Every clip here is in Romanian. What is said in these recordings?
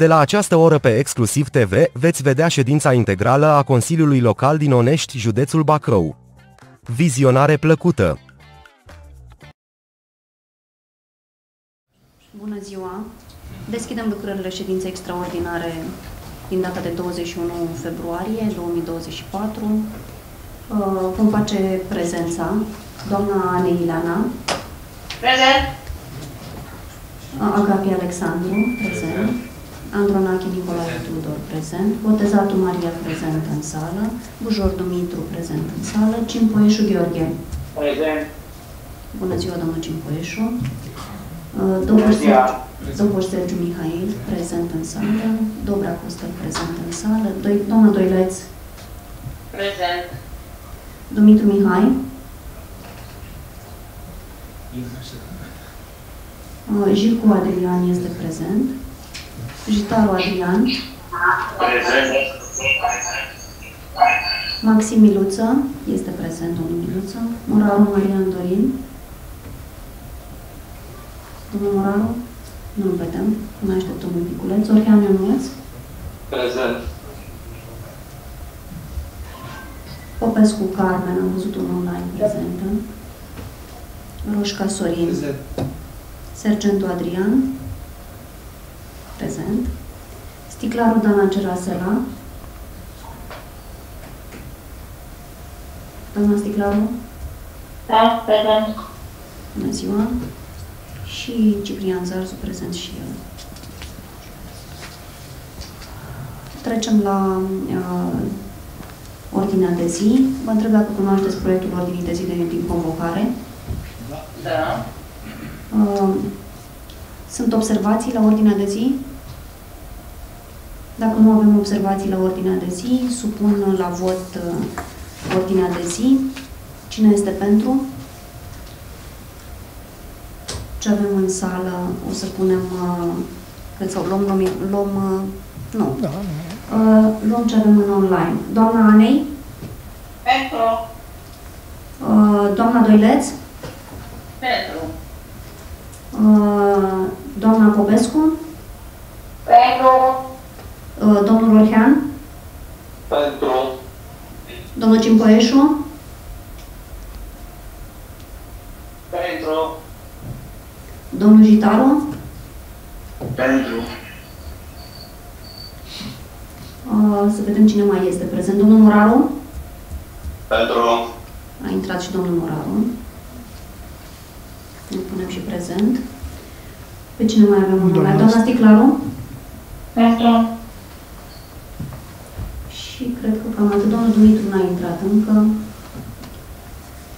De la această oră pe Exclusiv TV veți vedea ședința integrală a Consiliului Local din Onești, județul Bacău. Vizionare plăcută! Bună ziua! Deschidem lucrările ședinței extraordinare din data de 21 februarie 2024. Uh, Vom face prezența. Doamna Ane Ileana, Prezent. uh, Agapi Alexandru, prezent. Andronache Nicolae Tudor, prezent. Botezatul Maria, prezent în sală. Bujor Dumitru, prezent în sală. Cimpoieșu Gheorghe. Prezent. Bună ziua, domnul Cimpoieșu. Uh, Bună Domnul ziua. Sergiu- Domnul Sergiu Mihail, prezent în sală. Dobra Costel, prezent în sală. Doi- Doamna Doileț, Prezent. Dumitru Mihai. Uh, Jilcu Adrian este prezent. Jitaru Adrian. Prezent. Maxim Miluță este prezent, domnul Miluță. Moraru Marian Dorin. Domnul Moraru? Nu-l vedem. Mai așteptăm un piculeț. Orhean Ionuț. Prezent. Popescu Carmen, am văzut un online prezentă. Roșca Sorin. Sergentul Adrian. Prezent. Sticlarul Dana Cerasela. Doamna Sticlaru, Da, prezent. bună ziua. Și Ciprian Zarzu, prezent și el. Trecem la uh, ordinea de zi. Vă întreb dacă cunoașteți proiectul ordinii de zi de, din convocare. Da. Uh, Sunt observații la ordinea de zi? Dacă nu avem observații la ordinea de zi, supun la vot uh, ordinea de zi. Cine este pentru? Ce avem în sală? O să punem, uh, cred sau luăm, luăm, luăm uh, nu. Da, nu. Uh, Luăm ce avem în online. Doamna Anei? Pentru. Uh, Doamna Doileț? Pentru. Uh, Doamna Popescu? Pentru. Uh, Domnul Orhean? Pentru. Domnul Cimpoieșu? Pentru. Domnul Jitaru? Pentru. Uh, să vedem cine mai este prezent. Domnul Moraru? Pentru. A intrat și domnul Moraru. Îl punem și prezent. Pe cine mai avem în Doamna online? Doamna Sticlaru? Pentru. Și cred că cam atât. Domnul Dumitru n-a intrat încă.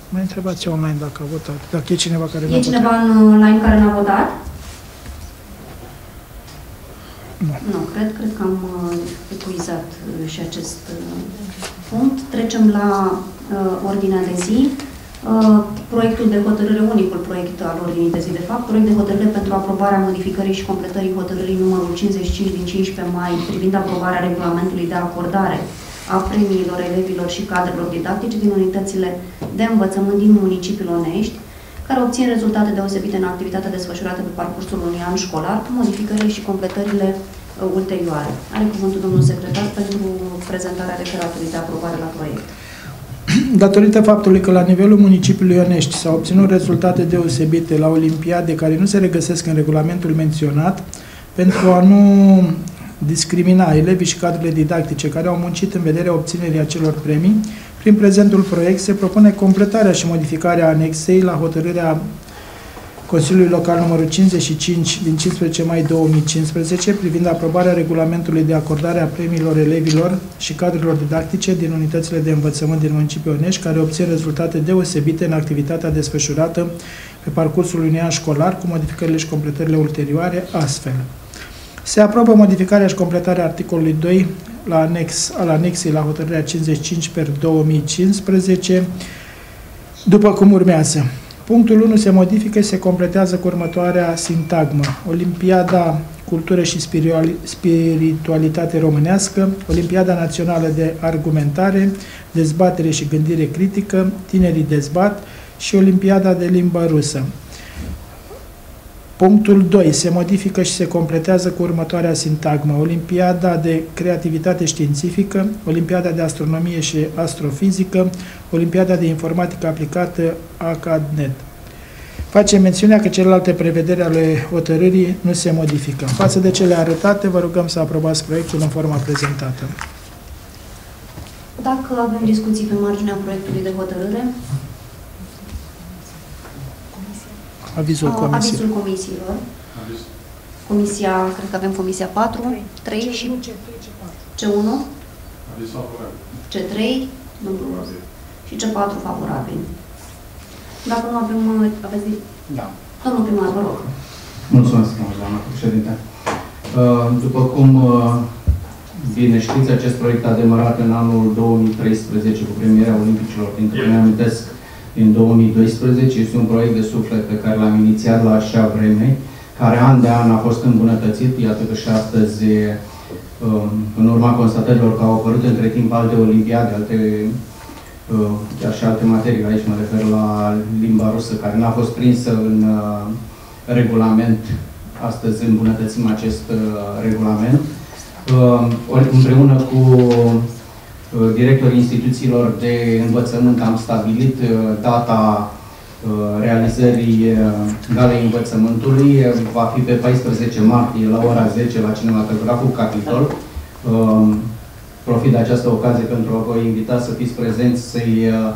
Mai întrebați online dacă a votat. Dacă e cineva care nu E a votat. cineva în online care n-a votat? Nu. Nu, cred, cred că am uh, epuizat uh, și acest uh, punct. Trecem la uh, ordinea de zi. Uh, proiectul de hotărâre, unicul proiect al ordinii de zi, de fapt, proiect de hotărâre pentru aprobarea modificării și completării hotărârii numărul 55 din 15 mai privind aprobarea regulamentului de acordare a premiilor elevilor și cadrelor didactice din unitățile de învățământ din municipiul Onești, care obțin rezultate deosebite în activitatea desfășurată pe parcursul unui an școlar, cu modificările și completările uh, ulterioare. Are cuvântul domnul secretar pentru prezentarea referatului de aprobare la proiect. Datorită faptului că la nivelul municipiului Ionești s-au obținut rezultate deosebite la olimpiade care nu se regăsesc în regulamentul menționat, pentru a nu discrimina elevii și cadrele didactice care au muncit în vederea obținerii acelor premii, prin prezentul proiect se propune completarea și modificarea anexei la hotărârea Consiliului Local numărul 55 din 15 mai 2015 privind aprobarea regulamentului de acordare a premiilor elevilor și cadrelor didactice din unitățile de învățământ din municipiul Onești care obțin rezultate deosebite în activitatea desfășurată pe parcursul unui an școlar cu modificările și completările ulterioare astfel. Se aprobă modificarea și completarea articolului 2 la anex, al anexei la hotărârea 55 per 2015 după cum urmează. Punctul 1 se modifică și se completează cu următoarea sintagmă. Olimpiada Cultură și Spirituali- Spiritualitate Românească, Olimpiada Națională de Argumentare, Dezbatere și Gândire Critică, Tinerii Dezbat și Olimpiada de Limbă Rusă. Punctul 2. Se modifică și se completează cu următoarea sintagmă. Olimpiada de creativitate științifică, Olimpiada de astronomie și astrofizică, Olimpiada de informatică aplicată ACADNET. Face mențiunea că celelalte prevederi ale hotărârii nu se modifică. În față de cele arătate, vă rugăm să aprobați proiectul în forma prezentată. Dacă avem discuții pe marginea proiectului de hotărâre, Avizul a, comisiei. avizul comisiilor. Comisia, cred că avem comisia 4, 3 și C1, C3, domnul și C4 favorabil. Dacă nu avem, aveți... Da. Domnul primar, vă rog. Mulțumesc, doamna președinte. Uh, După cum uh, bine știți, acest proiect a demarat în anul 2013 cu premierea Olimpicilor, din care ne amintesc din 2012. Este un proiect de suflet pe care l-am inițiat la așa vreme, care an de an a fost îmbunătățit. Iată că și astăzi, uh, în urma constatărilor că au apărut între timp alte olimpiade, alte uh, chiar și alte materii, aici mă refer la limba rusă, care n-a fost prinsă în uh, regulament. Astăzi îmbunătățim acest uh, regulament. Uh, ori împreună cu uh, directorii instituțiilor de învățământ am stabilit uh, data uh, realizării uh, galei învățământului. Uh, Va fi pe 14 martie la ora 10 la cinematograful Capitol. Uh, Profit de această ocazie pentru a vă invita să fiți prezenți, să-i uh,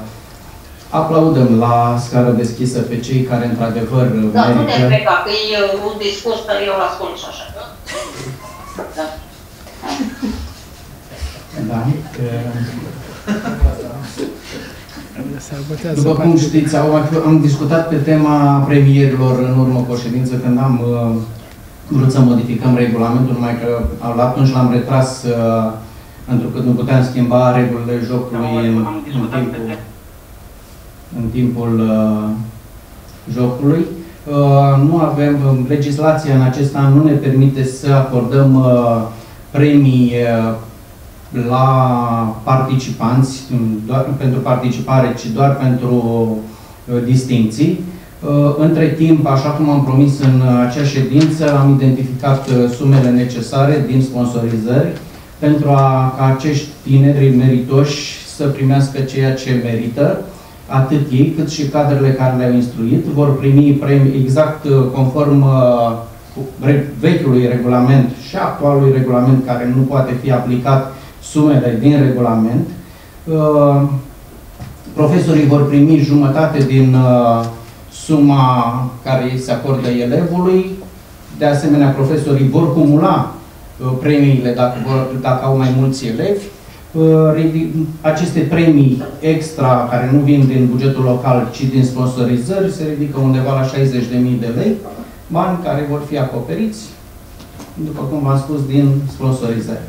aplaudăm la scară deschisă pe cei care într-adevăr Da, nu ne merită. pleca, că e uh, un discurs care eu îl ascult și așa. Da. Da. Se votează După cum partidul. știți, au, am discutat pe tema premierilor în urmă cu o ședință când am uh, vrut să modificăm regulamentul, numai că uh, atunci l-am retras uh, pentru că nu puteam schimba regulile jocului în, în timpul, în timpul uh, jocului. Uh, nu avem, uh, legislația în acest an nu ne permite să acordăm uh, premii uh, la participanți, doar pentru participare, ci doar pentru uh, distinții. Uh, Între timp, așa cum am promis în acea ședință, am identificat uh, sumele necesare din sponsorizări pentru a, ca acești tineri meritoși să primească ceea ce merită, atât ei cât și cadrele care le-au instruit, vor primi premii exact uh, conform uh, cu re- vechiului regulament și actualului regulament care nu poate fi aplicat sumele din regulament. Uh, Profesorii vor primi jumătate din uh, suma care îi se acordă elevului. De asemenea, profesorii vor cumula uh, premiile dacă, vor, dacă au mai mulți elevi. Uh, ridic- Aceste premii extra, care nu vin din bugetul local, ci din sponsorizări, se ridică undeva la 60.000 de lei, bani care vor fi acoperiți, după cum v-am spus, din sponsorizări.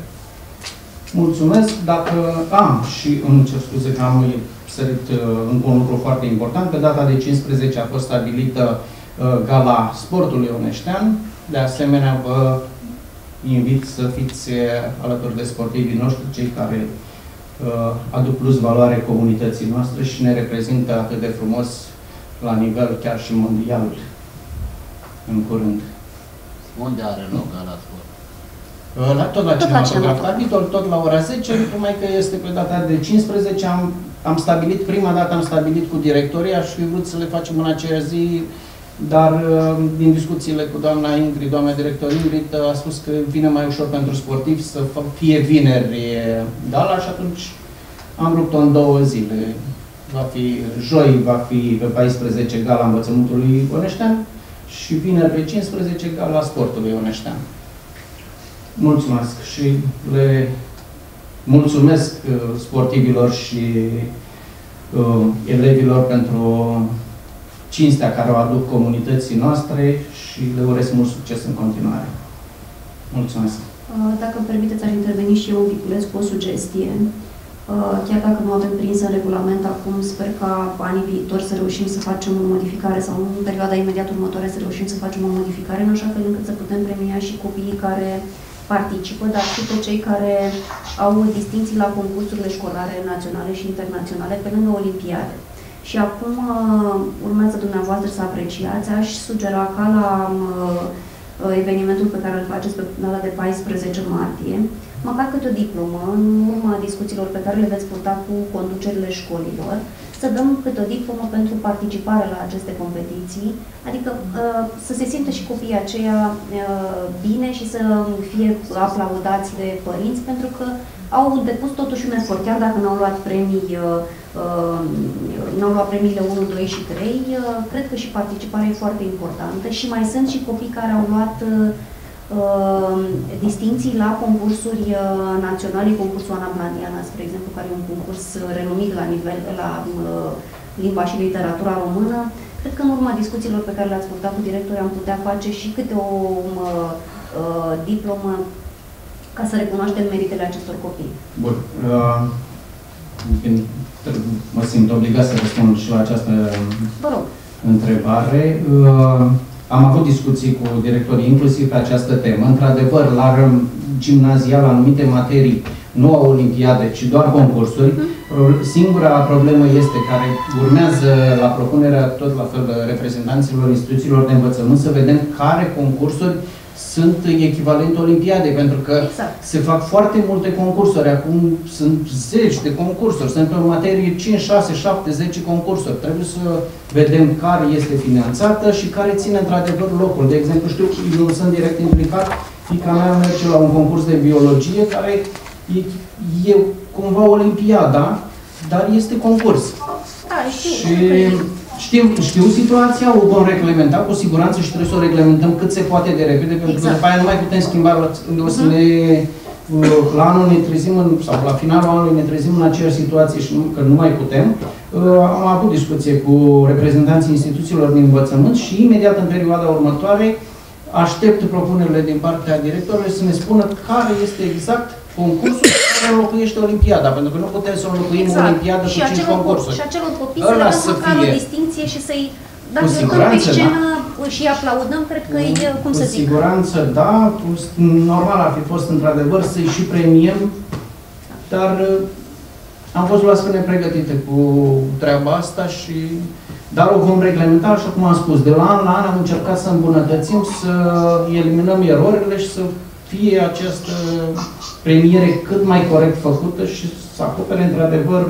Mulțumesc. Dacă... A, și îmi cer scuze că am sărit uh, încă un lucru foarte important. Pe data de 15 a fost stabilită uh, gala sportului oneștean. De asemenea, vă invit să fiți uh, alături de sportivii noștri, cei care uh, aduc plus valoare comunității noastre și ne reprezintă atât de frumos la nivel chiar și mondial în curând. Unde are loc gala sport? Uh, La, tot la Tot la cinematograf cinematograf. capitol, tot la ora 10, numai că este pe data de 15, am, am stabilit, prima dată am stabilit cu directorii, aș fi vrut să le facem în aceea zi, dar uh, din discuțiile cu doamna Ingrid, doamna director Ingrid, uh, a spus că vine mai ușor pentru sportivi să fa- fie vineri e, gala și atunci am rupt-o în două zile. Va fi joi, va fi pe 14 gala învățământului Oneștean și vineri pe 15 gala sportului Oneștean. Mulțumesc și le mulțumesc uh, sportivilor și uh, elevilor pentru cinstea care o aduc comunității noastre și le urez mult succes în continuare. Mulțumesc! Uh, Dacă îmi permiteți, aș interveni și eu un piculeț cu o sugestie. Uh, Chiar dacă nu avem prins în regulament acum, sper ca anii viitori să reușim să facem o modificare sau în perioada imediat următoare să reușim să facem o modificare în așa fel încât să putem premia și copiii care participă, dar și pe cei care au distinții la concursurile școlare naționale și internaționale pe lângă Olimpiade. Și acum uh, urmează dumneavoastră să apreciați. Aș sugera ca la uh, evenimentul pe care îl faceți pe data de 14 martie, măcar câte o diplomă, în urma discuțiilor pe care le veți purta cu conducerile școlilor, să dăm câte o diplomă pentru participare la aceste competiții, adică uh, să se simtă și copiii aceia uh, bine și să fie aplaudați de părinți, pentru că au depus totuși un efort, chiar dacă n-au luat premii, uh, n-au luat premiile 1, 2 și 3, cred că și participarea e foarte importantă și mai sunt și copii care au luat distinții la concursuri naționale, concursul Ana Bladiana, spre exemplu, care e un concurs renumit la nivel la limba și literatura română. Cred că în urma discuțiilor pe care le-ați purtat cu directorii am putea face și câte o uh, diplomă ca să recunoaștem meritele acestor copii. Bun. Uh, mă simt obligat să răspund și la această Vă rog. întrebare. Uh, am avut discuții cu directorii inclusiv pe această temă. Într-adevăr, la gimnazial, anumite materii, nu au olimpiade, ci doar concursuri. Mhm. Singura problemă este care urmează la propunerea tot la fel reprezentanților instituțiilor de învățământ să vedem care concursuri sunt echivalent olimpiade, pentru că exact. se fac foarte multe concursuri. Acum sunt zeci de concursuri, sunt în materie 5, 6, 7, 10 concursuri. Trebuie să vedem care este finanțată și care ține într-adevăr locul. De exemplu, știu că eu sunt direct implicat, fica mea merge la un concurs de biologie care e, e cumva olimpiada, dar este concurs. Da, știu. Și Știu, știu situația, o vom reglementa cu siguranță și trebuie să o reglementăm cât se poate de repede, pentru exact. că după aia nu mai putem schimba, o să mhm. ne, la anul ne trezim, în, sau la finalul anului ne trezim în aceeași situație și nu, că nu mai putem. Uh, am avut discuție cu reprezentanții instituțiilor din învățământ și imediat în perioada următoare aștept propunerile din partea directorului să ne spună care este exact concursul care înlocuiește Olimpiada, pentru că nu putem să înlocuim exact. Olimpiada cu cinci concursuri. Și acelor copii să le dăm măcar o distinție și să-i dacă cu siguranță, pe scenă da. și aplaudăm, cred că e, cum cu să zic. Cu siguranță, da. Normal ar fi fost, într-adevăr, să-i și premiem, dar uh, am fost luați până pregătite cu treaba asta și dar o vom reglementa, așa cum am spus, de la an la an am încercat să îmbunătățim, să eliminăm erorile și să fie această premiere cât mai corect făcută și să acopere într-adevăr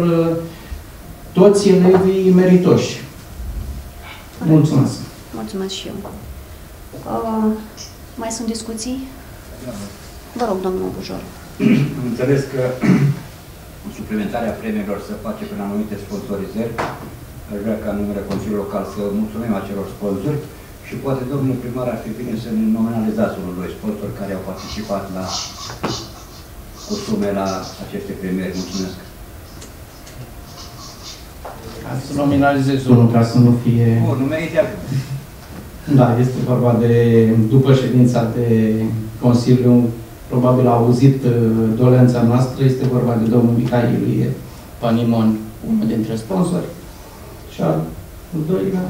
toți elevii meritoși. Mulțumesc! Mulțumesc și eu. Uh, mai sunt discuții? Vă rog, domnul Bujor. Am înțeles că suplimentarea premiilor se face prin anumite sponsorizări. Aș vrea ca numele Consiliului Local să mulțumim acelor sponsori și poate, domnul primar, ar fi bine să nominalizați unul, doi sponsori care au participat la cu sume la aceste premieri. Mulțumesc! Ca să nominalizez unul, ca să nu fie... Nu, nu merită Da, este vorba de, după ședința de Consiliu, probabil a auzit uh, dolența noastră, este vorba de domnul Mihail Panimon, unul dintre sponsori, și al doilea...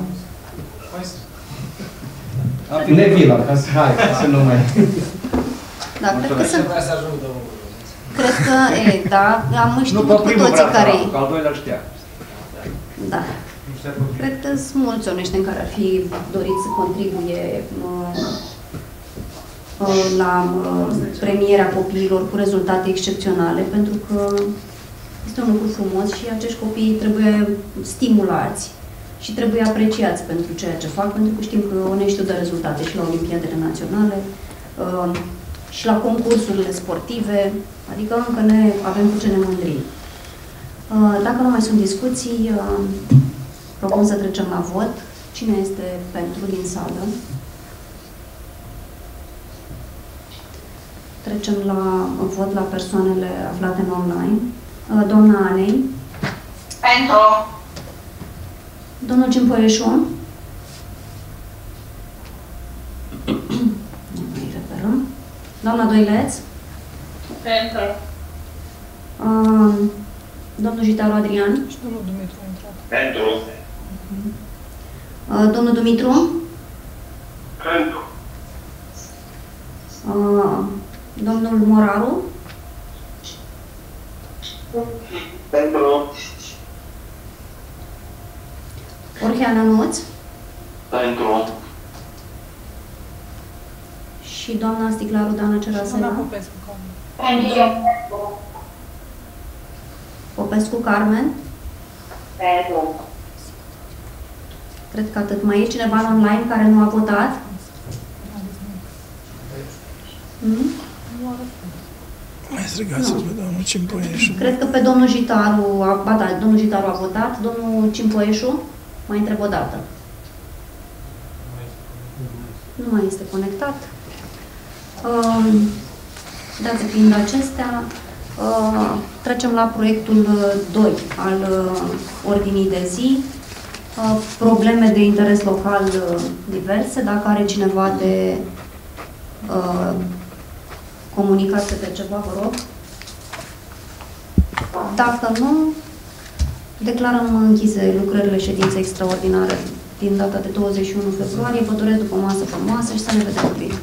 Nevila, ca să, hai, ca să nu mai... Da, cred că sunt... Cred că, e, da, am știut cu toții care e. al doilea știa. Da. Cred că sunt mulți onești în care ar fi dorit să contribuie la premierea copiilor cu rezultate excepționale, pentru că este un lucru frumos și acești copii trebuie stimulați și trebuie apreciați pentru ceea ce fac, pentru că știm că Oneștiul dă rezultate și la Olimpiadele Naționale, uh, și la concursurile sportive, adică încă ne avem cu ce ne mândri. Uh, dacă nu mai sunt discuții, uh, propun să trecem la vot. Cine este pentru din sală? Trecem la vot la persoanele aflate în online. Doamna Anei. Pentru. Domnul Cimpoieșu? Doamna Doileț? Pentru. Uh, domnul Jitaru Adrian? Și domnul Dumitru a intrat. Pentru. Uh, domnul Dumitru? Pentru. Uh, domnul Moraru? Pentru. Orheana Nuț Pentru. și doamna Sticlaru Dana Cerasela. Pentru. Popescu Carmen. Pentru. Cred că atât. Mai e cineva online care nu a votat? Hmm? Mai strigați pe domnul Cimpoieșu. Cred că pe domnul Jitaru, a, ba da, domnul Jitaru a votat, domnul Cimpoieșu, mai întreb o dată. Nu mai este conectat. Um, Date fiind acestea, uh, trecem la proiectul 2 al uh, ordinii de zi. Uh, Probleme de interes local uh, diverse. Dacă are cineva de uh, comunicat câte ceva, vă rog. Dacă nu, declarăm închise lucrările ședinței extraordinare din data de 21 februarie. Vă doresc după masă frumoasă și să ne vedem bine.